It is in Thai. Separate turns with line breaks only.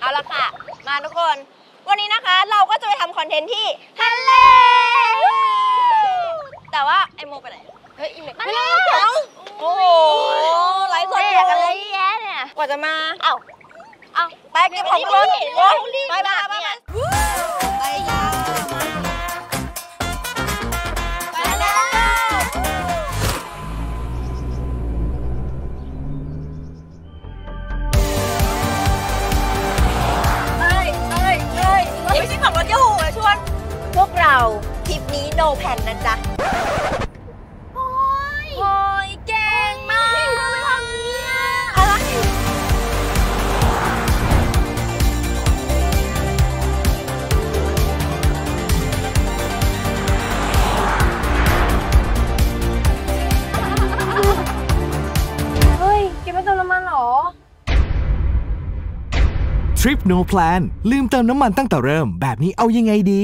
เอาละค่ะ มาทุกคน วันนี้นะคะเราก็จะไปทำคอนเทนต์ที่ทะเลแต่ว่าไอโมไปไหน เฮ้ยอีเมลมาแล้วโอ้โหไลฟ์สดอยู่
อะไรแย่เนี่ย
กว่าจะมา
เอ้า
เอาไปเก็บของก่อนไปไปไปไปไป ขับรถยูอะชวน พวกเราทริปนี้โนแผ่นนะจ๊ะโอ้ยโอ้ยเก่งมากทำไมทำเนี่ยอะไร
เฮ้ยแกไม่เติมน้ำมันเหรอ
ทริป No Plan ลืมเติมน้ำมันตั้งแต่เริ่ม แบบนี้เอายังไงดี